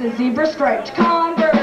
is zebra striped converse.